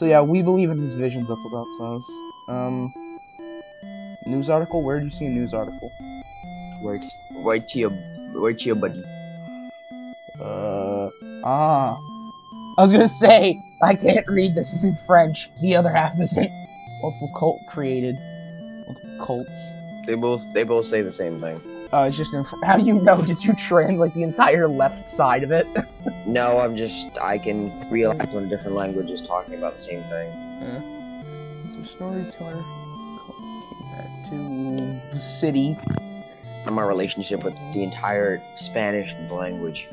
So yeah, we believe in his visions. That's what that says. Um, news article. Where did you see a news article? Right, right to your, right to your buddy. Uh, ah. I was gonna say I can't read. This is in French. The other half isn't. Multiple cult created. Multiple cults. They both, they both say the same thing. Uh, it's just in. Fr- How do you know? Did you translate the entire left side of it? No, I'm just, I can realize when a different language is talking about the same thing. So storyteller came back to the city. And my relationship with the entire Spanish language.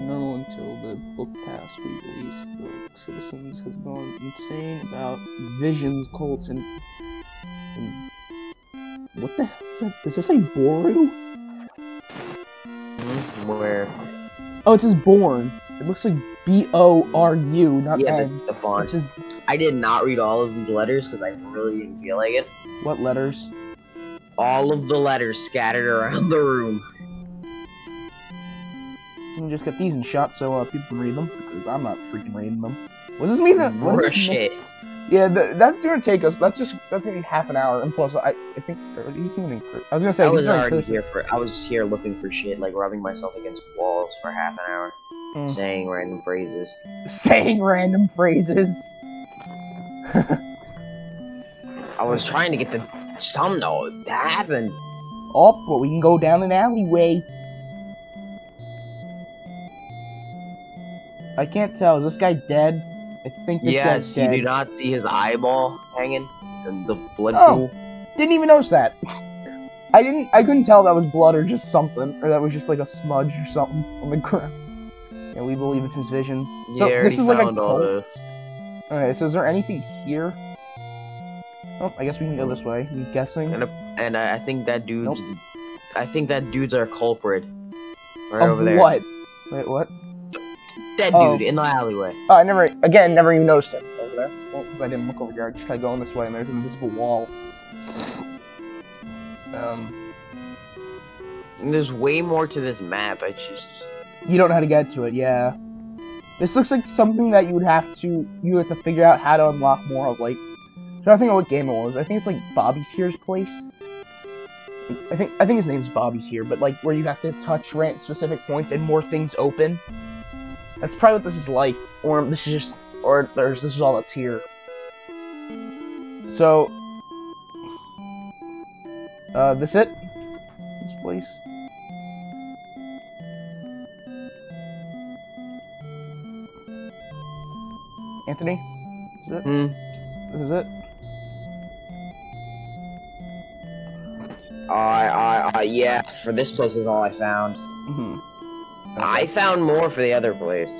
No, until the book passed we released, the citizens have gone insane about visions, cults, and, and what the hell is that? Does this say Boru? Where, Oh, it says Born. It looks like B O R U, not yeah, N. the, font. says I did not read all of these letters because I really didn't feel like it. what letters? All of the letters scattered around the room. Let me just get these in shot so uh, people can read them because I'm not freaking reading them. Was this me that? What is this shit. Yeah, th that's gonna take us. That's just that's gonna be half an hour, and plus I I think he's gonna increase. I was gonna say I was already here for. I was here looking for shit, like rubbing myself against walls for half an hour, Mm. saying random phrases. saying random phrases. I was trying to get the some though to happen. Oh, but we can go down an alleyway. I can't tell. Is this guy dead? I think this yes, guy's you do not see his eyeball hanging in the blood Oh. pool. Didn't even notice that. I didn't. I couldn't tell that was blood or just something, or that was just like a smudge or something on the ground. Yeah, we believe in his vision. So, yeah, this is like a cult? Okay, so is there anything here? Oh, I guess we can go this way. I'm guessing. And, and I, I think that dude's. Nope. I think that dude's our culprit. Right of over there. what? Wait, what? That Oh. dude in the alleyway. Oh, I never, again, never even noticed him over there. Well, because I didn't look over here. I just tried going this way, and there's an invisible wall. Um, And there's way more to this map. I just. you don't know how to get to it, yeah. This looks like something that you would have to, you have to figure out how to unlock more of, like, trying to think what game it was. I think it's like Bobby's Here's place. I think, I think his name's Bobby's Here, but like where you have to touch rant specific points and more things open. That's probably what this is like, or this is just, or there's this is all that's here. So, uh, this it? This place? Anthony? Is it? Hmm. This is it? I, I, I, yeah. For this place is all I found. hmm I found more for the other place.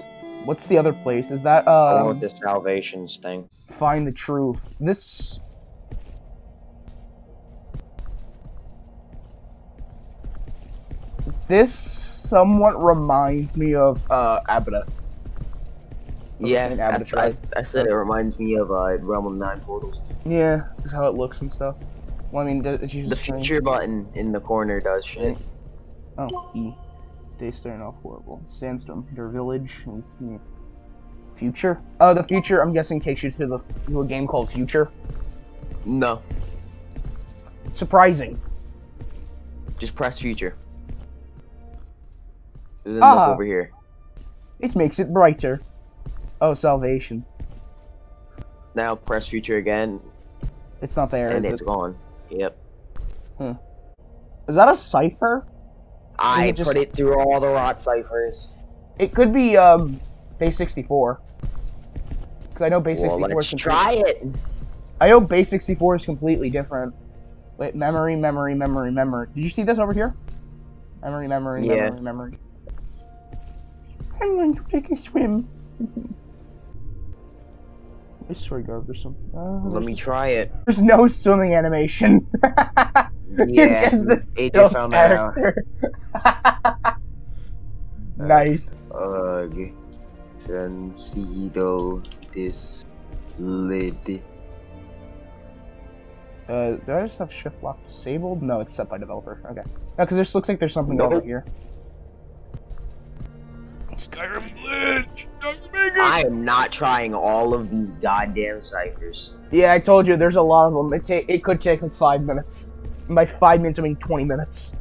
What's the other place? Is that, I went uh, with the salvations thing. find the truth? This... This somewhat reminds me of, uh, Abada. Yeah, Abada I. I said it reminds me of uh, Realm of Nine Portals. Yeah, is how it looks and stuff. Well, I mean, th- it's usually The future button in the corner does shit. Oh, E. Day starting off horrible. Sandstorm, their village. Future? Oh, the future, I'm guessing, takes you to the to a game called Future. No, Surprising. just press future. And then Ah. look over here. It makes it brighter. Oh, salvation. Now press future again, It's not there, and it's it? gone. Yep. Is that a cipher? I it just- put it through all the rot ciphers. It could be, um, Base 64. Because I know Base Well, 64 let's is try it. I know Base 64 is completely different. Wait, memory, memory, memory, memory. Did you see this over here? Memory, memory, Yeah. memory, memory. I'm going to take a swim. I swear to God, there's some. Uh, Let me try it. there's no swimming animation. Yeah, It's just this AJ found that out. nice. Ugh. Sencillo this lid. Uh, do I just have shift lock disabled? No, it's set by developer. Okay. No, because this looks like there's something Nope. over here. Skyrim glitch. I am not trying all of these goddamn ciphers. Yeah, I told you. There's a lot of them. It ta- it could take like five minutes. And by five minutes, I mean twenty minutes.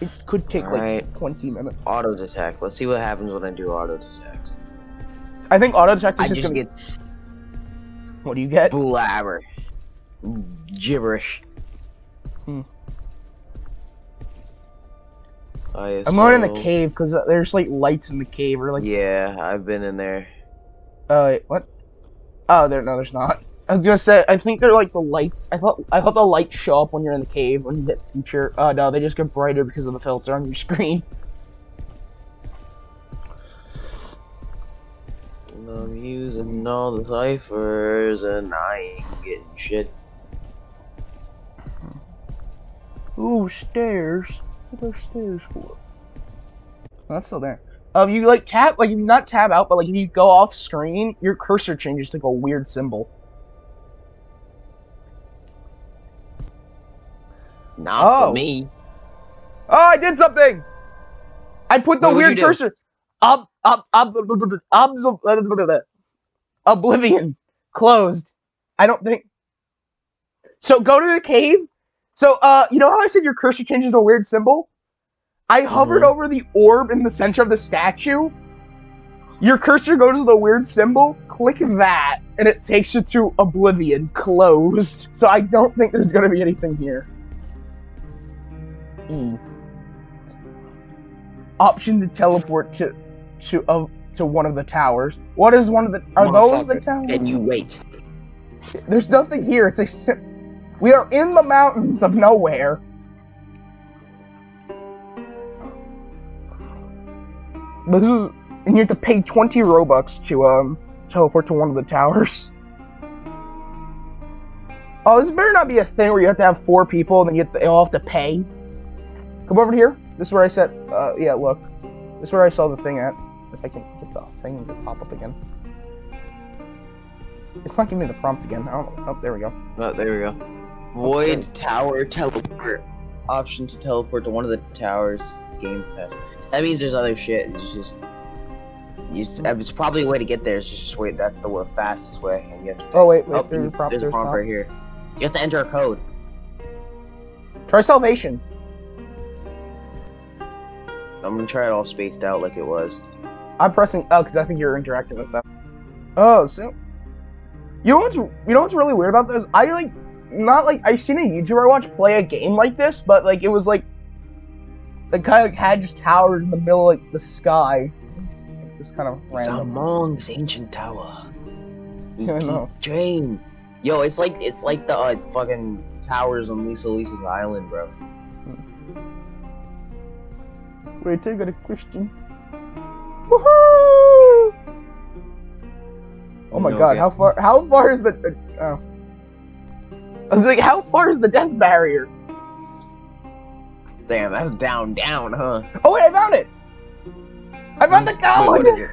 It could take like Alright. twenty minutes. Auto detect. Let's see what happens when I do auto detect. I think auto detect is I just, just gonna. get What do you get? blabber. Gibberish. ISO. I'm going in the cave because there's like lights in the cave or like. Yeah, I've been in there. Uh, wait, what? Oh, there. No, there's not. I was gonna say. I think they're like the lights. I thought. I thought the lights show up when you're in the cave when you hit future. Uh, no, they just get brighter because of the filter on your screen. And I'm using all the ciphers and I ain't getting shit. Ooh, stairs. Are stairs for? Oh, that's still there. Um, you like tap, like you not tab out, but like if you go off screen, your cursor changes to like a weird symbol. Not Oh. for me. Oh, I did something. I put the What weird cursor. Ob, ob, ob, ob, Oblivion closed. I don't think. So go to the cave. So uh, you know how I said your cursor changes a weird symbol? I hovered Mhm. over the orb in the center of the statue. Your cursor goes to the weird symbol. Click that, and it takes you to Oblivion closed. So I don't think there's gonna be anything here. E. Option to teleport to to of to one of the towers. What is one of the? Are those the towers? And you wait. There's nothing here. It's a. si- We are in the mountains of nowhere. This is, and you have to pay 20 robux to um teleport to one of the towers. Oh, this better not be a thing where you have to have four people and then you have to, they all have to pay. Come over here. This is where I said. Uh, yeah, look. This is where I saw the thing at. If I can get the thing to pop up again. It's not giving me the prompt again. I don't. Oh, there we go. Oh, there we go. Void tower teleport. Option to teleport to one of the towers. Game pass. That means there's other shit. It's just. You, s- it's probably a way to get there. It's just wait. That's the fastest way. And you have to, Oh wait, oh, wait. oh, there's a prompt. there's a There's a prompt prompt. right here. You have to enter a code. Try salvation. I'm gonna try it all spaced out like it was. I'm pressing L because I think you're interacting with them. Oh, so you know what's you know what's really weird about this? I like not like I seen a YouTuber I watched play a game like this, but like it was like the guy like had just towers in the middle of like the sky. Just kind of random. Among's ancient tower. I know. Train. Yo, it's like it's like the uh, fucking towers on Lisa Lisa's island, bro. Wait, I got a question. Woohoo! Oh my No, god, okay. how far? How far is the? Uh, oh. I was like, how far is the death barrier? Damn, that's down, down, huh? Oh wait, I found it! I found the Wait, code! what is it?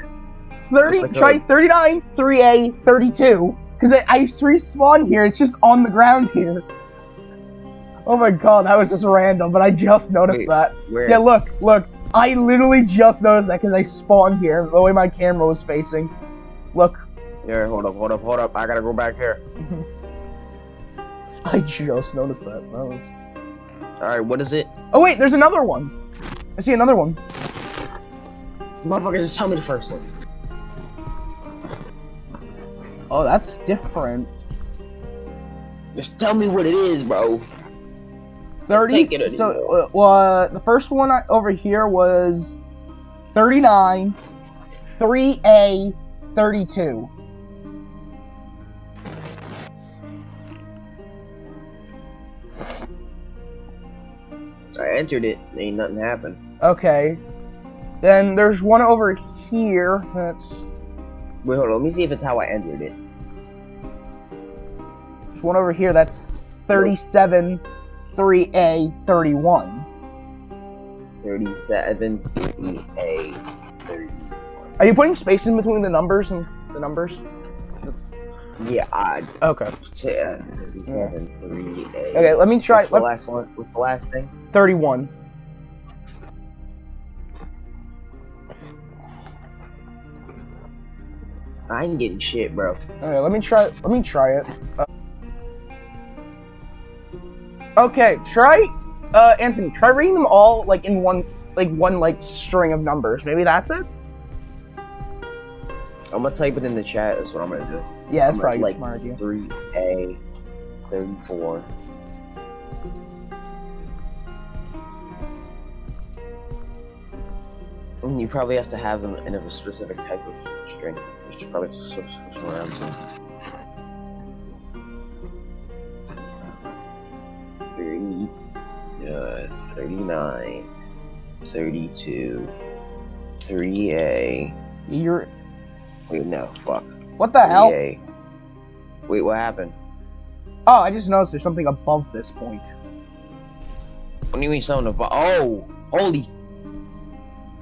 30, What's the try code? 39, 3A, 32. Because I, I respawned here, it's just on the ground here. Oh my god, that was just random, but I just noticed Wait. that. Where? Yeah, look, look. I literally just noticed that because I spawned here, the way my camera was facing. Look, Here, hold up, hold up, hold up. I gotta go back here. I just noticed that. That was. Alright, what is it? Oh wait, there's another one. I see another one. Motherfucker, just tell me the first one. Oh, that's different. Just tell me what it is, bro. 30 so uh, well, uh, the first one I, over here was 39 3a 32 entered it. Ain't nothing happened. okay then there's one over here that's Wait, hold on. Let me see if it's how I entered it. there's one over here that's 37 3a 31 37, 3A, 30. are you putting space in between the numbers and the numbers yeah. I, okay. Okay, let me try. What's the last one? What's the last thing? Thirty-one. I ain't getting shit, bro. Okay, let me try. Let me try it. Uh, okay, try, uh, Anthony. Try reading them all like in one, like one like string of numbers. Maybe that's it. I'm gonna type it in the chat. That's what I'm gonna do. Yeah, that's I'm probably like a smart idea. Three A, thirty-four. And you probably have to have them in a specific type of string. You should probably just switch, switch them around. Thirty, uh, thirty-nine, thirty-two, three A. You're. Wait, no, fuck. What the hell? 3A. Wait, what happened? Oh, I just noticed there's something above this point. What do you mean something above? Oh, holy!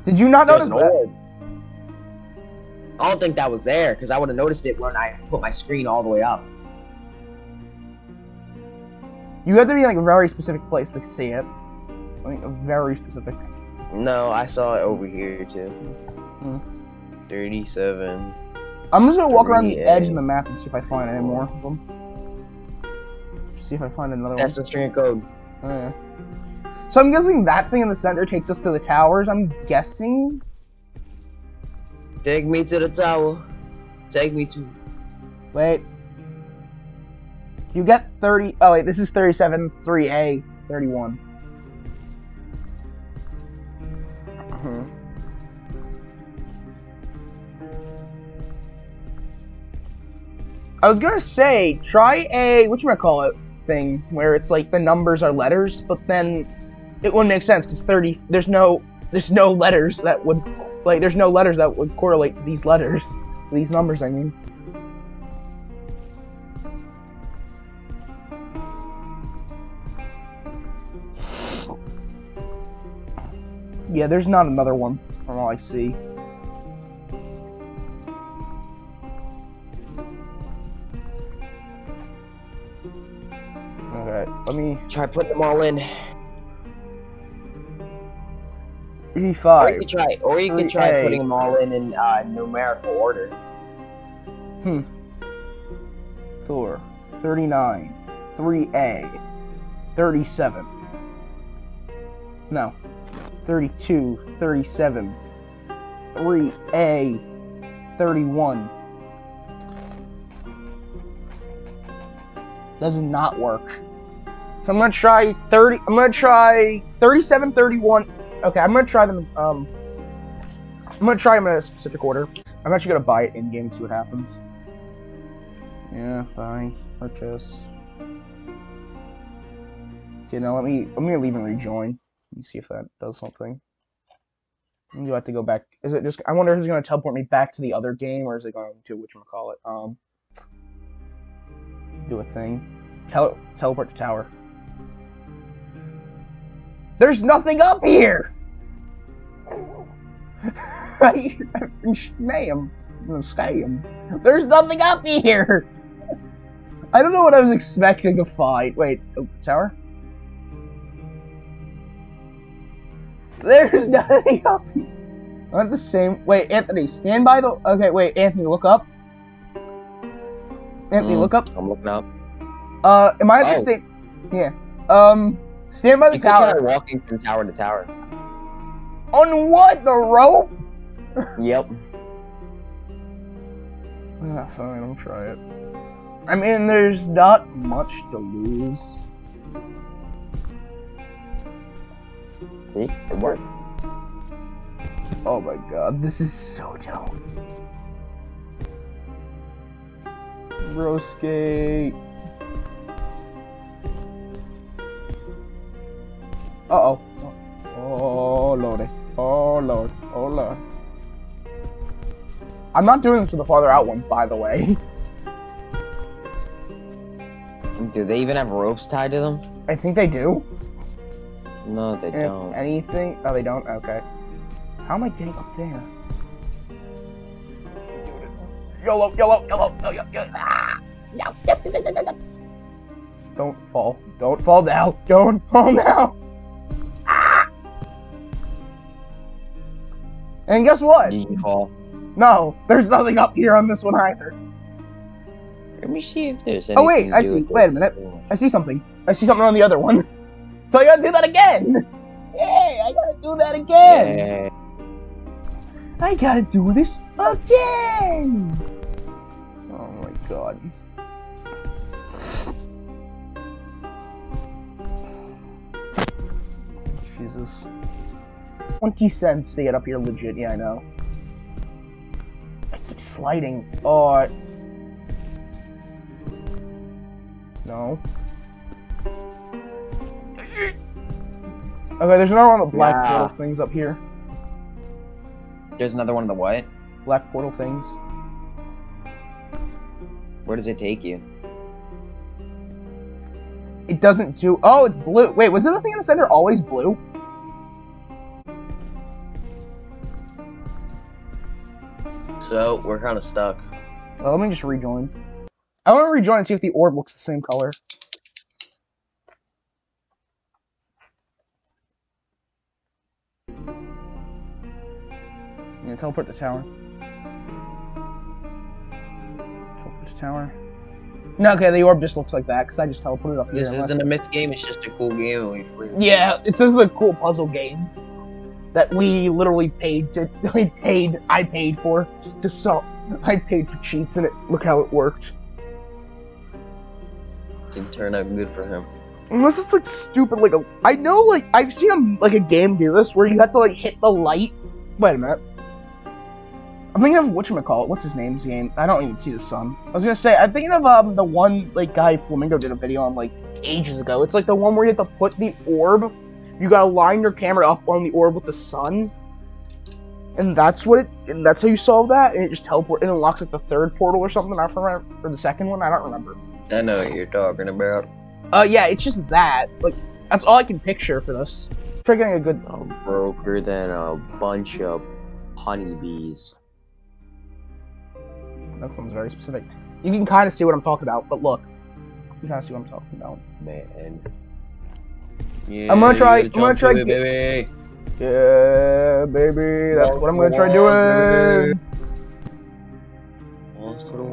Did you not There's notice that? orb. I don't think that was there because I would have noticed it when I put my screen all the way up. You have to be in, like a very specific place to see it. I think a very specific. No, I saw it over here too. Hmm. Thirty-seven. I'm just gonna walk around the edge of the map and see if I find any more of them. See if I find another That's one. the string code. Oh, yeah. So I'm guessing that thing in the center takes us to the towers. I'm guessing. Take me to the tower. Take me to. Wait. You get 30. Oh, wait, this is 37, 3A, 31. Mm-hmm. I was gonna say, try a, what you gonna call it, thing, where it's like the numbers are letters, but then it wouldn't make sense, because 30, there's no, there's no letters that would, like, there's no letters that would correlate to these letters, these numbers, I mean. Yeah, there's not another one from all I see. Okay, let me. Try putting them all in. Or you E5. could try, or you could try putting them all in in uh, numerical order. Hmm. Thor. 39. 3A. 37. No. 32. 37. 3A. 31. Does not work. So I'm gonna try 30. I'm gonna try 37, 31. Okay, I'm gonna try them. Um, I'm gonna try them in a specific order. I'm actually gonna buy it in game and see what happens. Yeah, buy, purchase. Okay, now let me. I'm gonna leave and rejoin. Let me see if that does something. You have to go back. Is it just? I wonder if it's gonna teleport me back to the other game, or is it going to which call it? Um, do a thing. Tele- teleport to tower. There's nothing up here. Ma'am, scam. There's nothing up here. I don't know what I was expecting to find. Wait, oh, tower? There's nothing up here. Not the same. Wait, Anthony, stand by the. Okay, wait, Anthony, look up. Anthony, Mm. look up. I'm looking up. Uh, am I at the Oh. same? Yeah. Um, stand by the You could try tower. walking from tower to tower. On what? The rope? Yep. Ah, fine, I'll try it. I mean, there's not much to lose. See? It worked. Oh my god, this is so dumb. Broskate. Uh oh. Oh lordy. Oh lord. Oh lord. I'm not doing this for the farther out one, by the way. Do they even have ropes tied to them? I think they do. No, they If don't. anything. Oh, they don't? Okay. How am I getting up there? YOLO, YOLO, YOLO, YOLO, YOLO. Ah! No. Don't fall. Don't fall down. Don't fall down. And guess what? Did you fall? No, there's nothing up here on this one either. Let me see if there's Oh, wait, anything I do see. Wait a this. minute. I see something. I see something on the other one. So I gotta do that again. Yay! I gotta do that again. Yeah. I gotta do this again. Oh my god. Jesus. 20 cents to get up here legit, yeah, I know. I keep sliding. Oh. I- No. Okay, there's another one of the black Yeah. portal things up here. There's another one of the what? Black portal things. Where does it take you? It doesn't do. Oh, it's blue. Wait, was the thing in the center always blue? So we're kind of stuck. Well, let me just rejoin. I want to rejoin and see if the orb looks the same color. Yeah, teleport the tower. Teleport the tower. No, okay, the orb just looks like that because I just teleported up here. This isn't a myth game. It's just a cool game. Yeah, it's just a cool puzzle game that we literally paid to. We paid. I paid for to sell. I paid for cheats, and it look how it worked. Didn't turn out good for him. Unless it's like stupid, like a. I know, like I've seen a, like a game do this where you have to like hit the light. Wait a minute. I'm thinking of what call it. What's his name's game? I don't even see the sun. I was gonna say I'm thinking of um the one like guy Flamingo did a video on like ages ago. It's like the one where you have to put the orb. You gotta line your camera up on the orb with the sun, and that's what it. And that's how you solve that. And it just teleport. It unlocks like the third portal or something. I remember or the second one. I don't remember. I know what you're talking about. Uh, yeah, it's just that. Like, that's all I can picture for this. Try getting a good. I'm broker than a bunch of honeybees. That sounds very specific. You can kind of see what I'm talking about, but look, you can kind of see what I'm talking about. Man. Yeah, I'm gonna try- I'm gonna try it, baby. Yeah, baby, that's what I'm gonna try Walk, doing. Walls to the.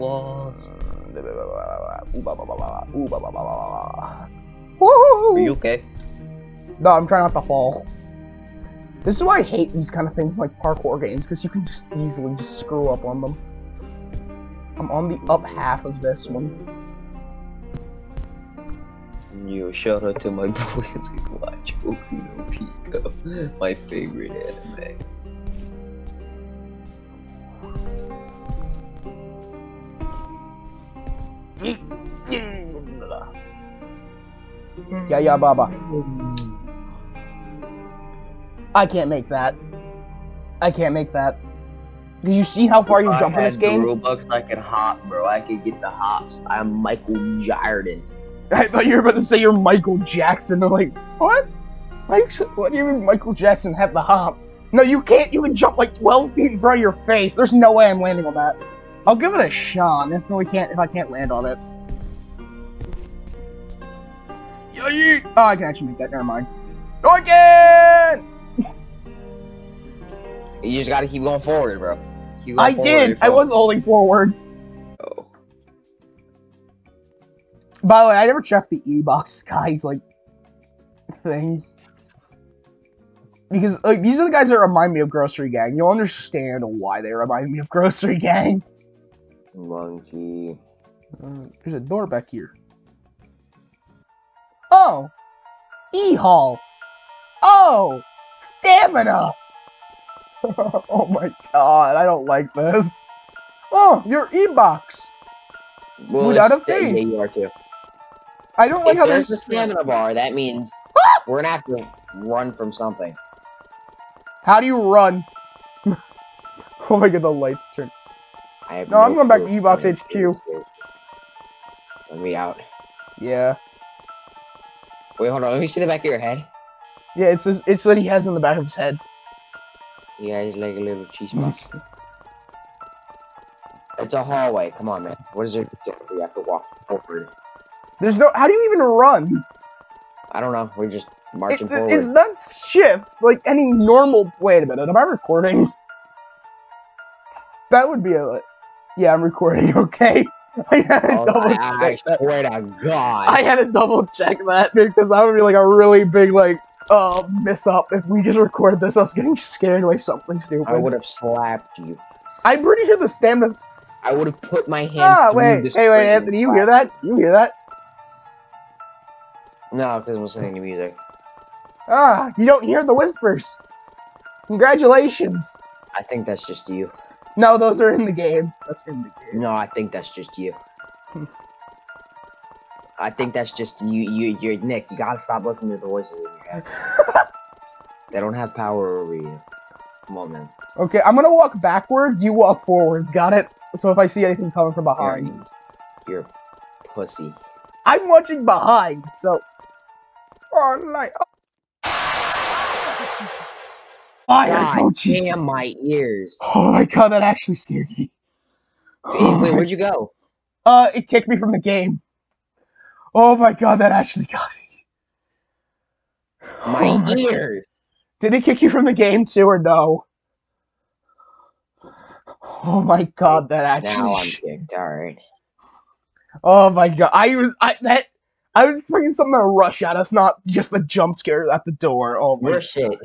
Woo! Are you okay? No, I'm trying not to fall. This is why I hate these kind of things like parkour games, because you can just easily just screw up on them. I'm on the up half of this one. Yo, shout out to my boys who watch Boku no Pico, my favorite anime. Yeah, yeah, Baba. I can't make that. I can't make that. Do you see how far you If I jump in this game? Robux, I can hop, bro. I can get the hops. I'm Michael Jordan. I thought you were about to say you're Michael Jackson. I'm like, what? Like, what do you mean Michael Jackson had the hops? No, you can't. You can jump like 12 feet in front of your face. There's no way I'm landing on that. I'll give it a shot if we can't. If I can't land on it. Yay! Oh, I can actually make that. Never mind. No, I can. You just gotta keep going forward, bro. Keep going I forward, did. I was holding forward. By the way, I never checked the e-box guys like thing because like these are the guys that remind me of Grocery Gang. You'll understand why they remind me of Grocery Gang. Monkey. Uh, there's a door back here. Oh, e-haul. Oh, stamina. oh my god, I don't like this. Oh, your e-box. Well, Without a it's- Yeah, face. you are too. I don't like if how there's a stamina bar, that means ah! we're gonna have to run from something. How do you run? oh my god, the lights turn. I have No, I'm going back to. E-Box HQ. Let me out. Yeah. Wait, hold on. Let me see the back of your head. Yeah, it's just, it's what he has in the back of his head. Yeah, he's like a little cheese box. it's a hallway. Come on, man. What is it? We have to walk forward. There's no. How do you even run? I don't know. We're just It, marching forward. it's not shift like any normal. Wait a minute. Am I recording? That would be a. Yeah, I'm recording. Okay. I had to Oh, double I, I check that. swear to God. I had to double check that because that would be like a really big like uh miss up if we just recorded this us getting scared by something stupid. I would have slapped you. I'm pretty sure the stamina. I would have put my hand. Ah, wait, hey, wait, Anthony, you hear that? You hear that? No, because I'm listening to music. Ah, you don't hear the whispers. Congratulations. I think that's just you. No, those are in the game. That's in the game. No, I think that's just you. I think that's just you. You, you're Nick. You gotta stop listening to the voices in your head. They don't have power over you. Come on, man. Okay, I'm gonna walk backwards. You walk forwards. Got it? So if I see anything coming from behind, You're, you're pussy. I'm watching behind. So. Oh, like. Fire! God oh Jesus! damn my ears. Oh my god, that actually scared me. Wait, Oh wait, my- where'd you go? Uh, it kicked me from the game. Oh my god, that actually got me. My Oh my- ears. Did it kick you from the game too, or no? Oh my god, that actually. Now I'm kicked. All right. Oh my god, I was I that I was expecting something to rush at us, not just the jump scare at the door. Oh my. Shit.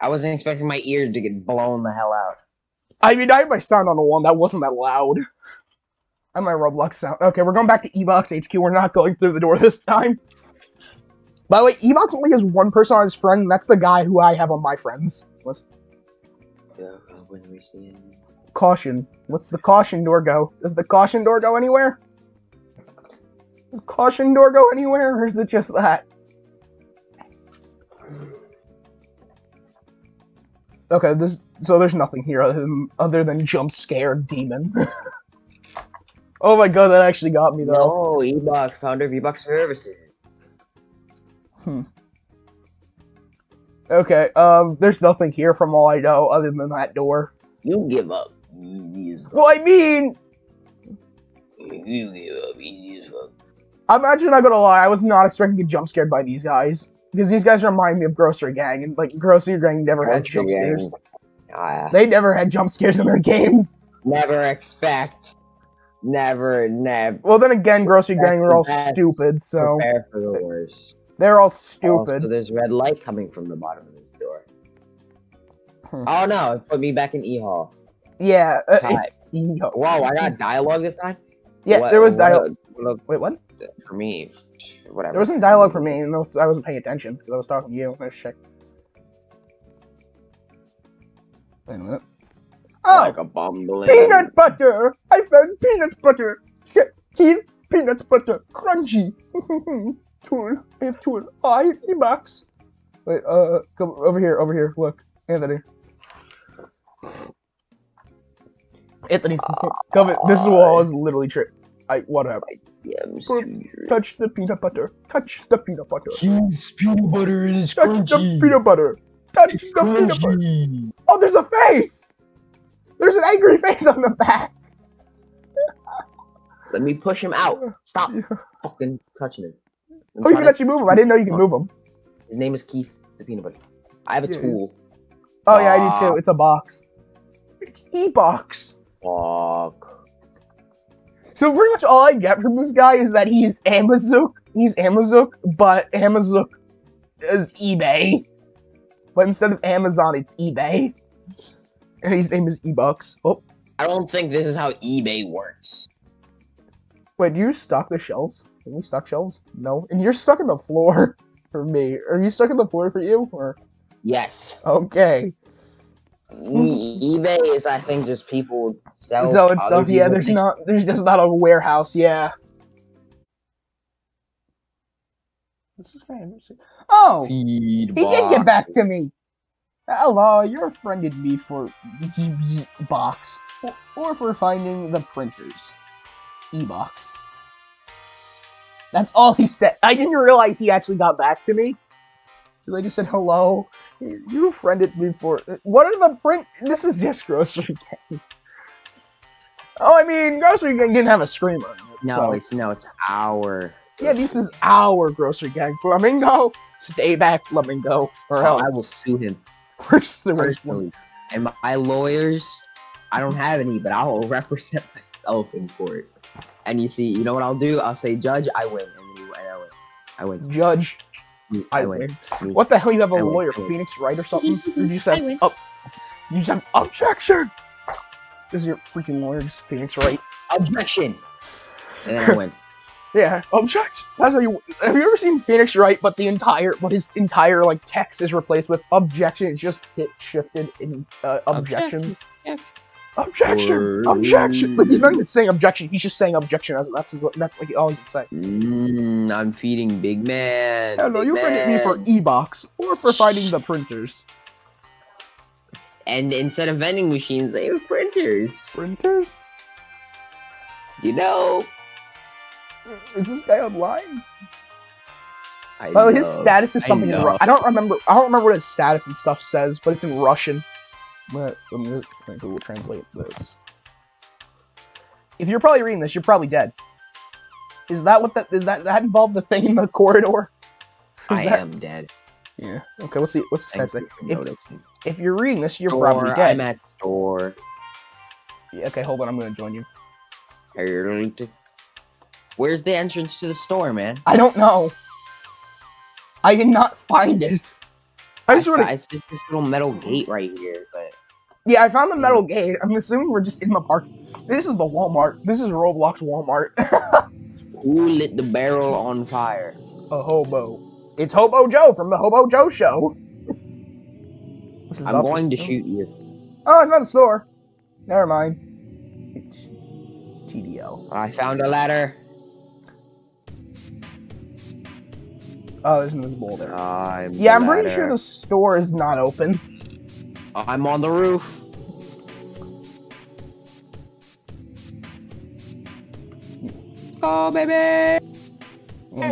I wasn't expecting my ears to get blown the hell out. I mean, I had my sound on the one that wasn't that loud. I have my Roblox sound. Okay, we're going back to Ebox HQ. We're not going through the door this time. By the way, Ebox only has one person on his friend, and that's the guy who I have on my friends list. Uh, when we see him. Caution. What's the caution door go? Does the caution door go anywhere? Does caution door go anywhere, or is it just that? Okay, this so there's nothing here other than other than jump scare demon. oh my god, that actually got me though. No, E-Box, founder of E-Box Services. Okay, um, there's nothing here from all I know other than that door. You give up. Easy as fuck. Well, I mean, You give up. Easy as fuck. I'm actually not gonna lie, I was not expecting to get jump scared by these guys. Because these guys remind me of Grocery Gang, and like Grocery Gang never had jump scares. Ah, They never had jump scares in their games. never expect. Never, never Well, then again, Grocery Gang were all stupid, so prepare for the worst. they're all stupid. there's red light coming from the bottom of this door. Hmm. Oh no, it put me back in E-Hall. Yeah, uh, it's yo. Whoa, I got dialogue this time? Yeah, What- there was dialogue. Wait, what? For me, whatever. There wasn't dialogue for me, and I wasn't paying attention because I was talking to you. Let's check. Wait a minute. Oh, Like a bumbling. peanut butter! I found peanut butter. Keith, peanut butter, crunchy. tool, I have tool. Oh, I have E-box. Wait, uh, come over here, over here. Look, Anthony. Anthony, come in. This wall is literally trick. I whatever. Yeah, I'm Touch- Touch the peanut butter. Touch the peanut butter. Huge peanut butter and it's Touch the peanut butter. Touch the peanut butter. Oh, there's a face. There's an angry face on the back. Let me push him out. Stop Yeah. fucking touching him. I'm Oh, you can to- actually move him. I didn't know you can move him. His name is Keith the peanut butter. I have a Yeah. tool. Oh yeah, I do too. It's a box. It's e-box. Fuck. So pretty much all I get from this guy is that he's Amazuk. He's Amazuk, but Amazuk is eBay. But instead of Amazon, it's eBay. And his name is eBucks. Oh, I don't think this is how eBay works. wait, do you stock the shelves? Can we stock shelves? No. And you're stuck in the floor for me. Are you stuck in the floor for you? Or Yes. okay. Hmm. E- eBay is, I think, just people sell. Selling other stuff, yeah, there's things. not there's just not a warehouse, yeah. This is kind of interesting. Oh! Feed He did get back to me. Hello, you're friended me for box or, or for finding the printers. E-box. That's all he said. I didn't realize he actually got back to me. The lady said hello. You friended me for what are the print? This is just grocery gang. Oh, I mean, grocery gang didn't have a screamer. it, No, so- it's no, it's our. yeah, this is our grocery gang. Flamingo, stay back, Flamingo, or Oh, else I will sue him we're suing personally, and my lawyers I don't have any, but I'll represent myself in court. And you see, you know what I'll do? I'll say, Judge, I win, and you, and I win. I win. Judge, Me, I I win. win. What the hell? You have a I win, lawyer, win. Phoenix Wright or something? You just I have up? You just have objection. This is your freaking lawyer, just Phoenix Wright. Objection. And then I win. Yeah, objection. That's how you. Have you ever seen Phoenix Wright? But the entire, but his entire like text is replaced with objection. It's just hit shifted in uh, objections. Objection. Objection. Objection! Like he's not even saying objection. He's just saying objection. That's that's, that's like all he can say. Mm, I'm feeding big man. Hello, big you forget me for e-box or for finding the printers. And instead of vending machines, they have printers. Printers? You know. Is this guy online? I Oh, his status is I something in. Ru- I don't remember. I don't remember what his status and stuff says, but it's in Russian. But let me let me Google translate this. If you're probably reading this, you're probably dead. Is that what that is that that involved the thing in the corridor? Is I that- am dead. Yeah. Okay. What's the what's the status? If, if you're reading this, you're Store, probably dead. I'm at store. Yeah, okay, hold on. I'm gonna join you. Where's the entrance to the store, man? I don't know. I did not find it. I just I thought it's just this little metal gate right here, but Yeah, I found the metal mm. gate. I'm assuming we're just in the park. This is the Walmart. This is Roblox Walmart. who lit the barrel on fire? a hobo. It's Hobo Joe from the Hobo Joe Show. This is I'm going to store. shoot you. Oh, found the store. Never mind. It's TDL. I found a ladder. Oh, there's an invisible there. I'm Yeah, the I'm pretty sure the store is not open. I'm on the roof. Oh, baby!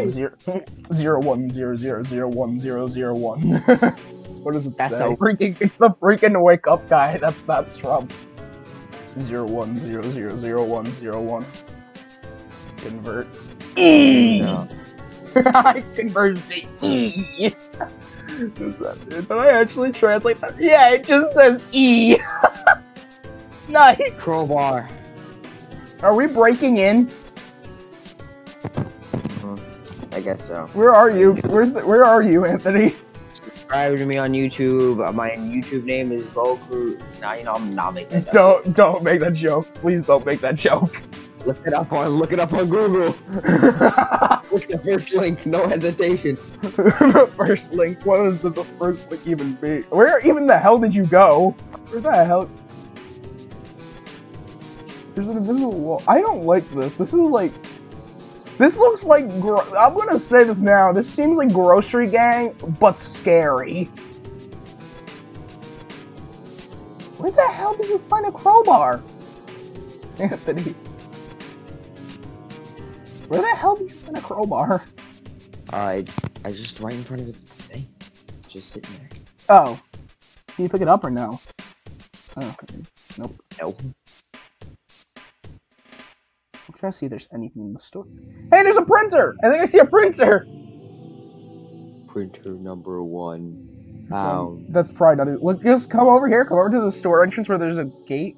Zero, zero one zero zero zero one zero zero one. what does it That's say? a- freaking. It's the freaking wake up guy. That's that's Trump. Zero one zero zero zero one zero one. Convert. E. No. I converted to E. Is that it? Did I actually translate that? Yeah, it just says E. nice. Crowbar. Are we breaking in? I guess so. Where are you? Where's the? Where are you, Anthony? Subscribe to me on YouTube. Uh, My YouTube name is Boku. Now you know I'm not making that. Don't don't make that joke. Please don't make that joke. Look it up on look it up on Google. Look the first link. No hesitation. the first link. What does the, the first link even be? Where even the hell did you go? Where the hell? There's an invisible wall. I don't like this. This is like. This looks like. Gro- I'm gonna say this now. This seems like Grocery Gang, but scary. Where the hell did you find a crowbar? Anthony. Where the hell did you find a crowbar? I I just right in front of the thing. Just sitting there. Oh. Can you pick it up or no? Oh, okay. Nope. No. I'm trying to see if there's anything in the store. Hey, there's a printer! I think I see a printer! Printer number one. Um, that's probably not it. Look, just come over here. Come over to the store entrance where there's a gate.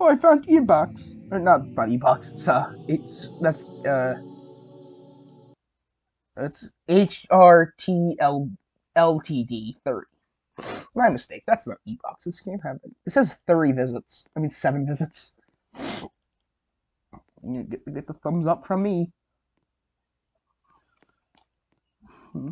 Oh, I found e-box. Or not found e-box. It's uh, it's that's uh, that's HRTL LTD thirty. My mistake. That's not e-box. This can't have it. It says thirty visits. I mean seven visits. You get, get the thumbs up from me. Hmm.